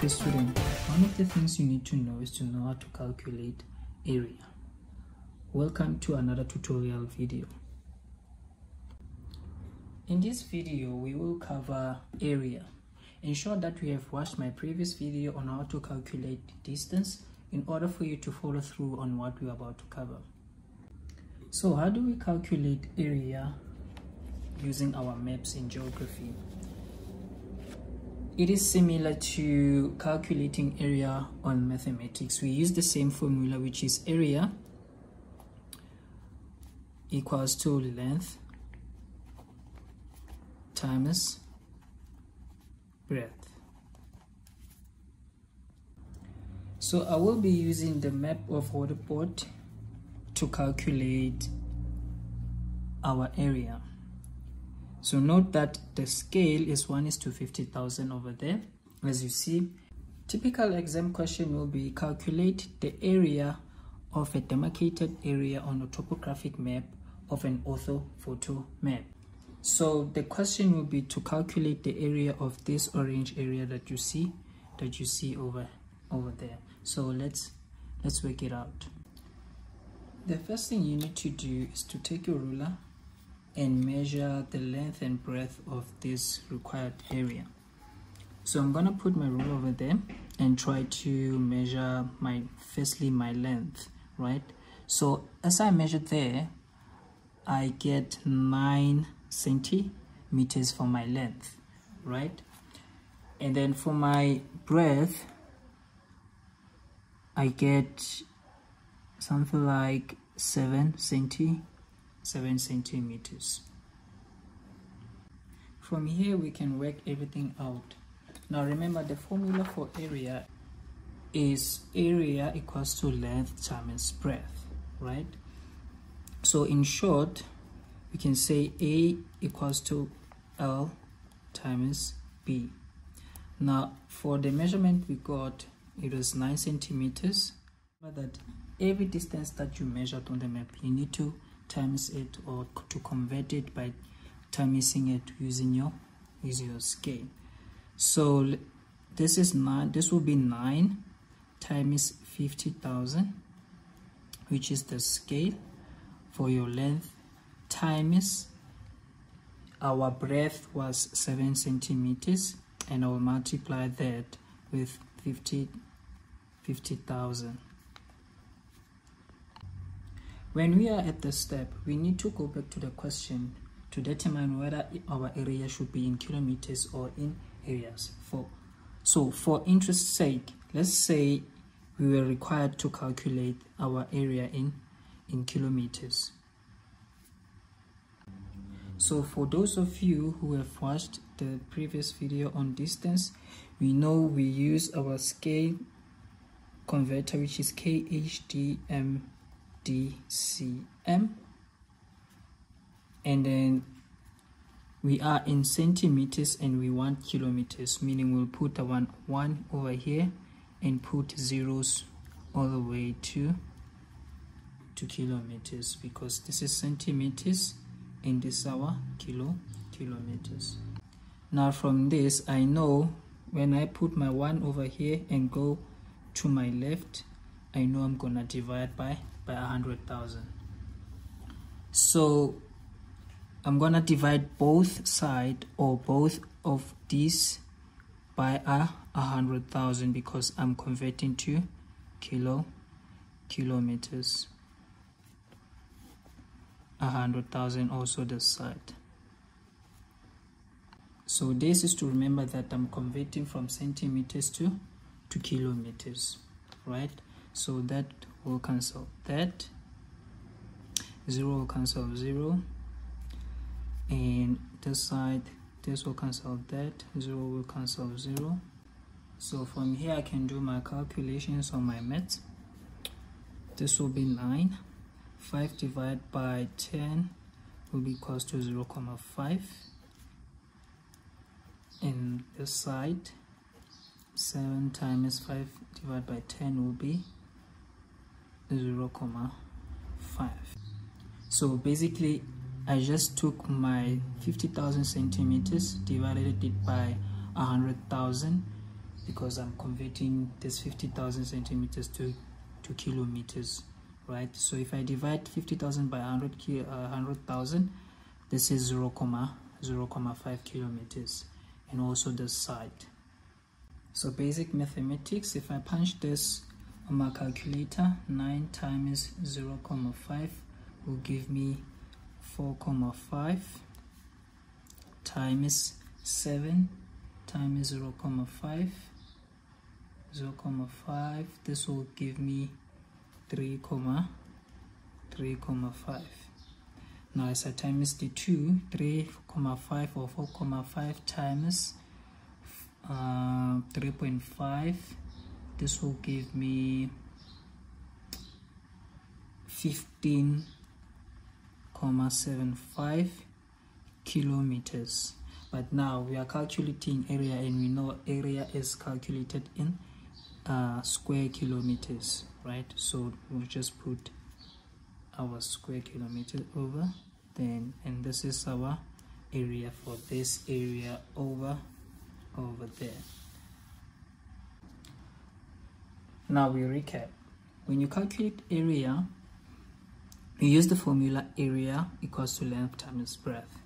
geography student, one of the things you need to know is to know how to calculate area. Welcome to another tutorial video. In this video, we will cover area. Ensure that you have watched my previous video on how to calculate distance in order for you to follow through on what we're about to cover. So how do we calculate area using our maps in geography? It is similar to calculating area on mathematics. We use the same formula which is area equals to length times breadth. So I will be using the map of Roodepoort to calculate our area. So note that the scale is 1 is to 50,000 over there. As you see, typical exam question will be calculate the area of a demarcated area on a topographic map of an orthophoto map. So the question will be to calculate the area of this orange area that you see, that you see over over there. So let's let's work it out. The first thing you need to do is to take your ruler and measure the length and breadth of this required area. So I'm gonna put my ruler over there and try to measure my firstly my length, right? So as I measure there, I get nine centimeters for my length, right? And then for my breadth, I get something like seven centi 7 centimeters. From here we can work everything out. Now remember the formula for area is area equals to length times breadth, right? So in short, we can say A equals to L times B. Now for the measurement we got, it was 9 centimeters. But that every distance that you measured on the map, you need to times it or to convert it by timing it using your using your scale. So this is nine this will be nine times 50,000 which is the scale for your length times our breadth was 7 centimeters and I will multiply that with 50 50,000 when we are at the step, we need to go back to the question to determine whether our area should be in kilometers or in areas. For So for interest sake, let's say we were required to calculate our area in, in kilometers. So for those of you who have watched the previous video on distance, we know we use our scale converter which is KHDM DCM and then we are in centimeters and we want kilometers meaning we'll put a one one over here and put zeros all the way to to kilometers because this is centimeters and this is our kilo kilometers. Now from this i know when i put my one over here and go to my left i know i'm gonna divide by by a hundred thousand. So I'm gonna divide both side or both of these by a, a hundred thousand because I'm converting to kilo kilometers. A hundred thousand also this side. So this is to remember that I'm converting from centimeters to to kilometers right? So that will cancel that. 0 will cancel 0 and this side this will cancel that. 0 will cancel 0 so from here I can do my calculations on my math this will be 9 5 divided by 10 will be equals to 0 comma 5 and this side 7 times 5 divided by 10 will be 0 comma 5 so basically I just took my 50,000 centimeters divided it by 100,000 because I'm converting this 50,000 centimeters to to kilometers right? So if I divide 50,000 by 100 uh, 100,000 this is 0, 0, 0.5 kilometers and also the side. So basic mathematics if I punch this my calculator 9 times 0, 0.5 will give me 4,5 times 7 times 0, 0.5 0, 0.5 this will give me 3, 3,5 now as I times the 2 3,5 or 4,5 times uh, 3.5 this will give me 15,75 kilometers. But now we are calculating area and we know area is calculated in uh, square kilometers right? So we'll just put our square kilometer over then and this is our area for this area over over there now we recap. When you calculate area you use the formula area equals to length times breadth.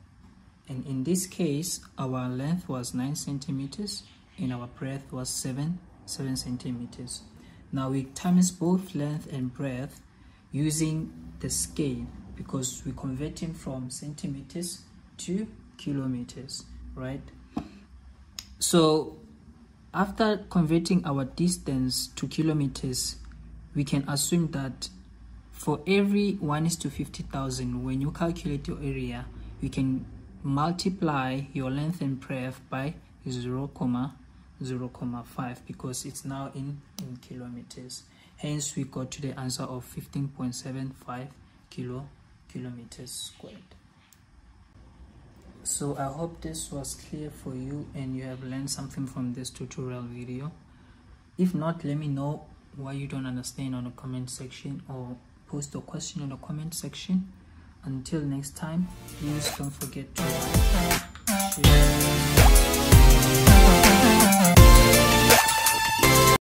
And in this case our length was 9 centimeters and our breadth was 7 7 centimeters. Now we times both length and breadth using the scale because we're converting from centimeters to kilometers right? So after converting our distance to kilometers we can assume that for every 1 is to 50,000 when you calculate your area you can multiply your length and breadth by 0, 0, 0.5 because it's now in, in kilometers. Hence we got to the answer of 15.75 kilo kilometers squared so i hope this was clear for you and you have learned something from this tutorial video. If not let me know why you don't understand on the comment section or post a question in the comment section. Until next time please don't forget to like share